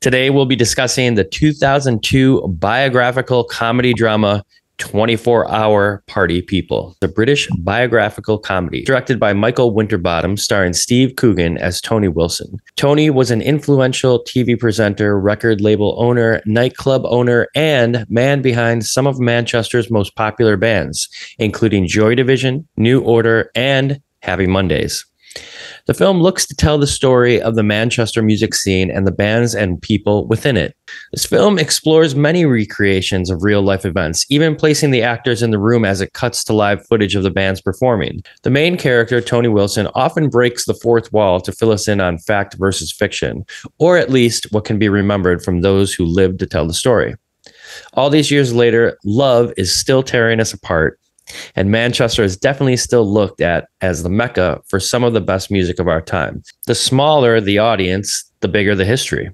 Today, we'll be discussing the 2002 biographical comedy drama 24 Hour Party People, the British biographical comedy directed by Michael Winterbottom, starring Steve Coogan as Tony Wilson. Tony was an influential TV presenter, record label owner, nightclub owner, and man behind some of Manchester's most popular bands, including Joy Division, New Order, and Happy Mondays. The film looks to tell the story of the Manchester music scene and the bands and people within it. This film explores many recreations of real life events, even placing the actors in the room as it cuts to live footage of the bands performing. The main character, Tony Wilson, often breaks the fourth wall to fill us in on fact versus fiction, or at least what can be remembered from those who lived to tell the story. All these years later, love is still tearing us apart, and Manchester is definitely still looked at as the mecca for some of the best music of our time. The smaller the audience, the bigger the history.